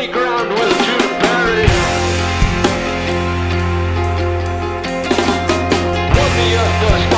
any ground was too buried. Nobody earth